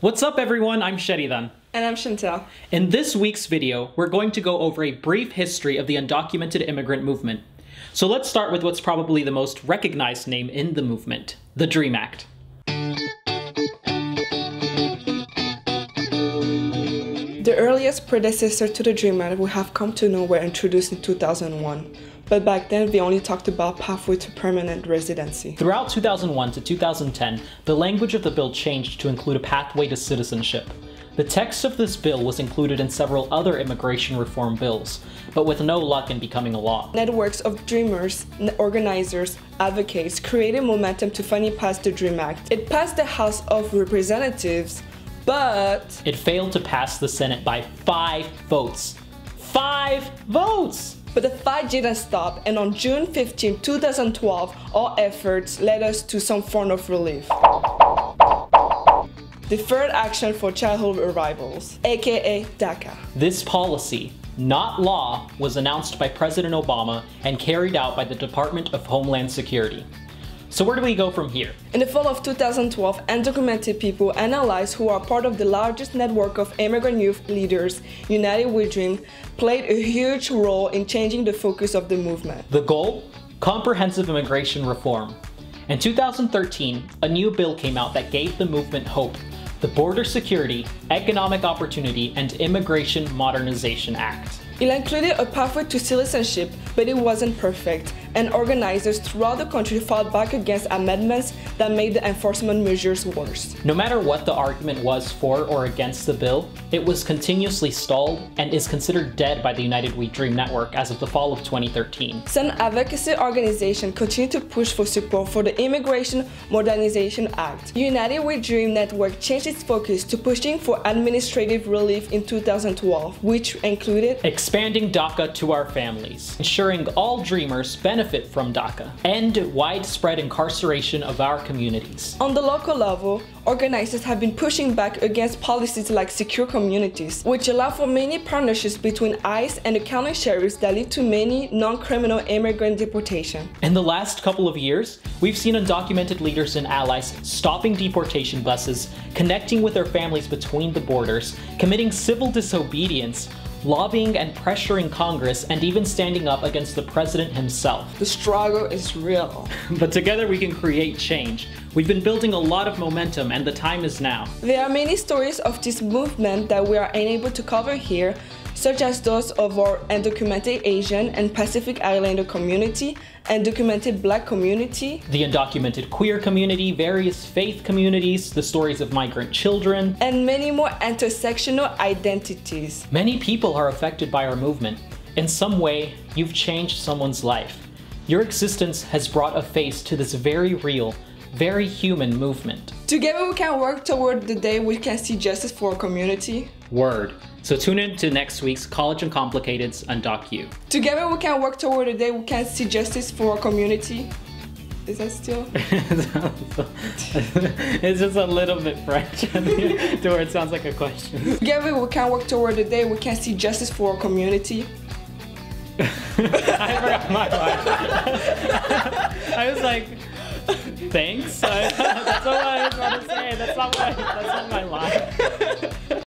What's up everyone, I'm Shetty Sheridan. And I'm Chantal. In this week's video, we're going to go over a brief history of the undocumented immigrant movement. So let's start with what's probably the most recognized name in the movement, the DREAM Act. The earliest predecessor to the DREAM Act we have come to know were introduced in 2001 but back then they only talked about pathway to permanent residency. Throughout 2001 to 2010, the language of the bill changed to include a pathway to citizenship. The text of this bill was included in several other immigration reform bills, but with no luck in becoming a law. Networks of dreamers, organizers, advocates created momentum to finally pass the DREAM Act. It passed the House of Representatives, but... It failed to pass the Senate by five votes. Five votes! But the fight didn't stop, and on June 15, 2012, all efforts led us to some form of relief. Deferred Action for Childhood Arrivals, aka DACA. This policy, not law, was announced by President Obama and carried out by the Department of Homeland Security. So where do we go from here? In the fall of 2012, undocumented people and allies who are part of the largest network of immigrant youth leaders, United We Dream, played a huge role in changing the focus of the movement. The goal? Comprehensive immigration reform. In 2013, a new bill came out that gave the movement hope the Border Security, Economic Opportunity, and Immigration Modernization Act. It included a pathway to citizenship, but it wasn't perfect, and organizers throughout the country fought back against amendments that made the enforcement measures worse. No matter what the argument was for or against the bill, it was continuously stalled and is considered dead by the United We Dream Network as of the fall of 2013. Some advocacy organizations continue to push for support for the Immigration Modernization Act. United We Dream Network changed its focus to pushing for administrative relief in 2012, which included expanding DACA to our families, ensuring all dreamers benefit from DACA, end widespread incarceration of our communities. On the local level, organizers have been pushing back against policies like secure communities, which allow for many partnerships between ICE and the county sheriffs that lead to many non-criminal immigrant deportation. In the last couple of years, we've seen undocumented leaders and allies stopping deportation buses, connecting with their families between the borders, committing civil disobedience, lobbying and pressuring Congress, and even standing up against the president himself. The struggle is real. but together we can create change. We've been building a lot of momentum and the time is now. There are many stories of this movement that we are unable to cover here, such as those of our undocumented Asian and Pacific Islander community, undocumented black community, the undocumented queer community, various faith communities, the stories of migrant children, and many more intersectional identities. Many people are affected by our movement. In some way, you've changed someone's life. Your existence has brought a face to this very real, very human movement. Together we can work toward the day we can see justice for our community. Word. So tune in to next week's College Uncomplicated's Undoc DocU. Together we can work toward a day we can see justice for our community. Is that still? it's just a little bit French to where it sounds like a question. Together we can work toward a day we can see justice for our community. I forgot my line. I was like, thanks. that's what I was going to say. That's not my, that's not my line.